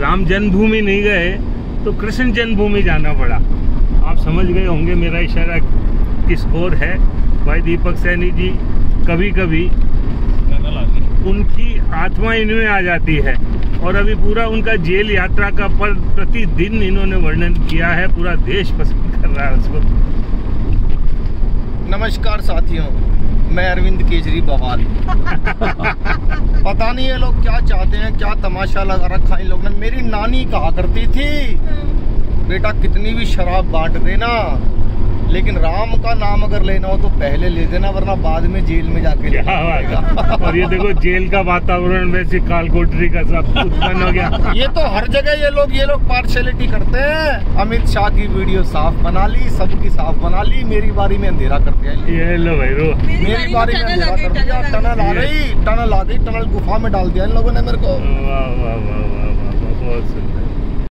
राम जन्मभूमि नहीं गए तो कृष्ण जन्मभूमि जाना पड़ा। आप समझ गए होंगे मेरा इशारा किस ओर है। भाई दीपक सैनी जी कभी कभी उनकी आत्मा इनमें आ जाती है। और अभी पूरा उनका जेल यात्रा का पर प्रतिदिन इन्होंने वर्णन किया है पूरा देश पसंद कर रहा है उसको। नमस्कार साथियों मैं अरविंद केजरीवाल। पता नहीं ये लोग क्या चाहते हैं क्या तमाशा लगा रखा इन लोगों ने। मेरी नानी कहा करती थी। बेटा कितनी भी शराब बांट देना लेकिन राम का नाम अगर लेना हो तो पहले ले देना वरना बाद में जेल में जाके लेना और ये देखो जेल का वातावरण वैसे कालकोटरी का सब उत्पन्न हो गया। ये तो हर जगह ये लोग ये लोग पार्शलिटी करते हैं। अमित शाह की वीडियो साफ़ बना ली सबकी साफ़ बना ली मेरी बारी में अंधेरा करते हैं ये लो भाई रो। मेरी बारी में अंधेरा कर दिया टनल आ गई टनल आ गई टनल गुफा में डाल दिया इन लोगों ने मेरे को। वाह वाह वाह वाह।